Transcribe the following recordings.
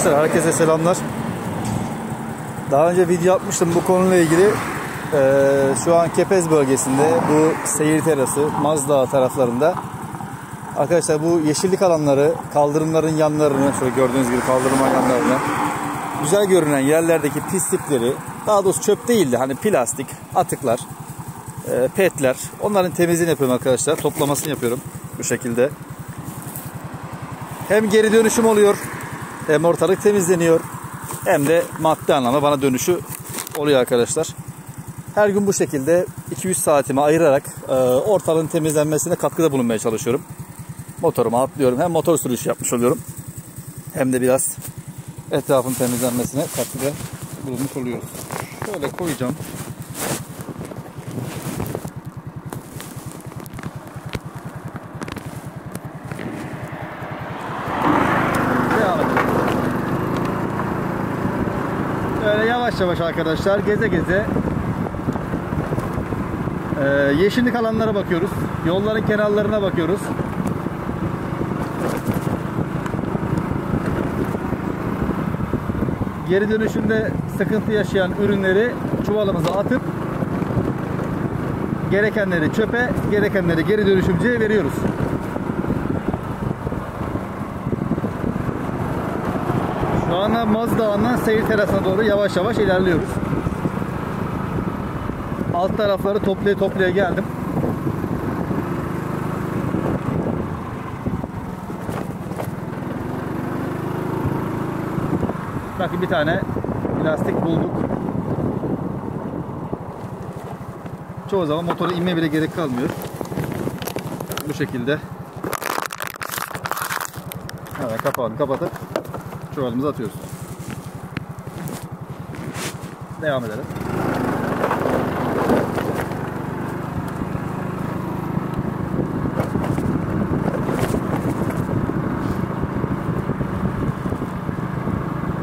Arkadaşlar herkese selamlar. Daha önce video yapmıştım bu konuyla ilgili. Ee, şu an Kepez bölgesinde bu seyir terası Mazdağ taraflarında. Arkadaşlar bu yeşillik alanları kaldırımların yanlarını şöyle gördüğünüz gibi kaldırım yanlarını güzel görünen yerlerdeki pislikleri daha doğrusu çöp değildi hani plastik atıklar e, petler onların temizliğini yapıyorum arkadaşlar toplamasını yapıyorum bu şekilde hem geri dönüşüm oluyor hem ortalık temizleniyor hem de maddi anlamda bana dönüşü oluyor arkadaşlar. Her gün bu şekilde 200 saatimi ayırarak e, ortalığın temizlenmesine katkıda bulunmaya çalışıyorum. Motoruma atlıyorum. Hem motor sürüşü yapmış oluyorum. Hem de biraz etrafın temizlenmesine katkıda bulunmuş oluyoruz. Şöyle koyacağım. Böyle yavaş yavaş arkadaşlar geze geze ee, yeşillik alanlara bakıyoruz. Yolların kenarlarına bakıyoruz. Geri dönüşümde sıkıntı yaşayan ürünleri çuvalımıza atıp gerekenleri çöpe, gerekenleri geri dönüşümcüye veriyoruz. Şu anda Maz Dağı'ndan seyir terasına doğru yavaş yavaş ilerliyoruz. Alt tarafları toplaya toplaya geldim. Bakın bir tane plastik bulduk. Çoğu zaman motora inme bile gerek kalmıyor. Bu şekilde. Evet kapağını kapatıp çuvalımıza atıyoruz. Devam edelim.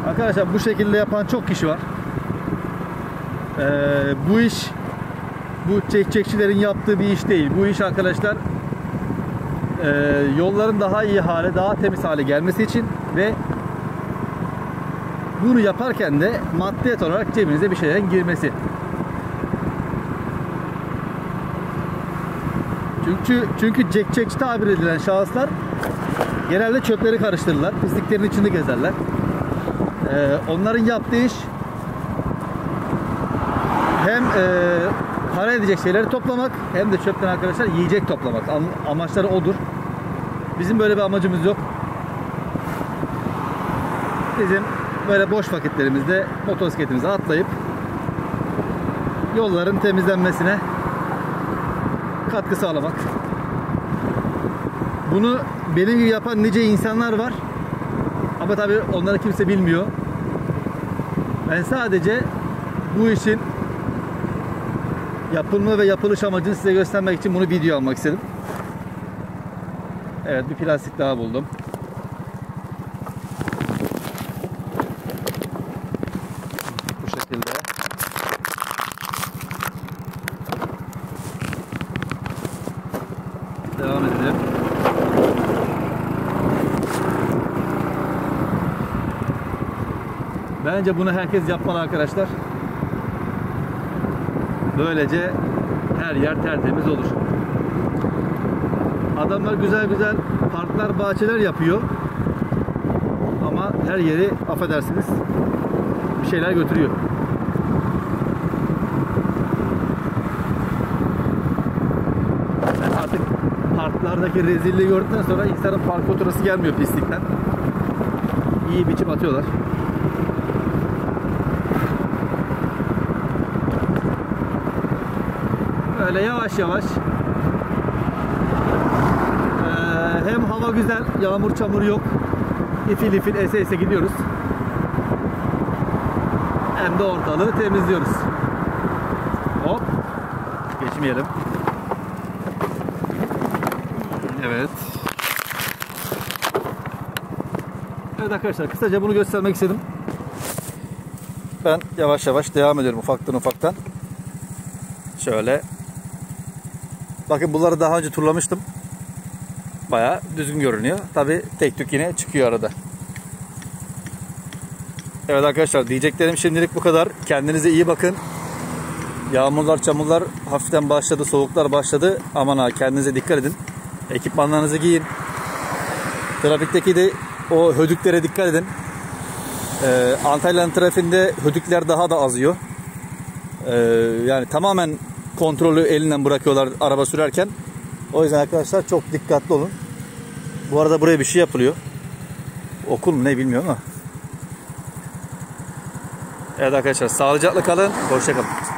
Arkadaşlar bu şekilde yapan çok kişi var. Ee, bu iş bu çekçekçilerin yaptığı bir iş değil. Bu iş arkadaşlar e, yolların daha iyi hale, daha temiz hale gelmesi için ve bunu yaparken de maddiyet olarak cebinize bir şeylerin girmesi. Çünkü çünkü çekçekçi tabir edilen şahıslar genelde çöpleri karıştırırlar, pisliklerin içinde gezerler. Ee, onların yaptığı iş hem e, para edecek şeyleri toplamak hem de çöpten arkadaşlar yiyecek toplamak. Amaçları odur. Bizim böyle bir amacımız yok. Bizim böyle boş vakitlerimizde motosikletimize atlayıp yolların temizlenmesine katkı sağlamak. Bunu benim gibi yapan nice insanlar var. Ama tabii onları kimse bilmiyor. Ben sadece bu işin yapılma ve yapılış amacını size göstermek için bunu video almak istedim. Evet bir plastik daha buldum. Bu şekilde. Devam edelim. Bence bunu herkes yapmalı arkadaşlar. Böylece her yer tertemiz olur. Adamlar güzel güzel parklar, bahçeler yapıyor. Ama her yeri affedersiniz bir şeyler götürüyor. Ben artık parklardaki rezilliği gördükten sonra insanın park oturası gelmiyor pislikten. İyi biçim atıyorlar. Böyle yavaş yavaş hem hava güzel, yağmur çamur yok. İfil ifil ese ese gidiyoruz. Hem de ortalığı temizliyoruz. Hop. Geçmeyelim. Evet. Evet arkadaşlar kısaca bunu göstermek istedim. Ben yavaş yavaş devam ediyorum ufaktan ufaktan. Şöyle Bakın bunları daha önce turlamıştım. Baya düzgün görünüyor. Tabi tek tük yine çıkıyor arada. Evet arkadaşlar diyeceklerim şimdilik bu kadar. Kendinize iyi bakın. Yağmurlar, çamurlar hafiften başladı, soğuklar başladı. Aman ha kendinize dikkat edin. Ekipmanlarınızı giyin. Trafikteki de o hödüklere dikkat edin. Ee, Antalya'nın trafiğinde hödükler daha da azıyor. Ee, yani tamamen kontrolü elinden bırakıyorlar araba sürerken. O yüzden arkadaşlar çok dikkatli olun. Bu arada buraya bir şey yapılıyor. Okul mu ne bilmiyorum ama. Evet arkadaşlar sağlıcakla kalın. Hoşça kalın.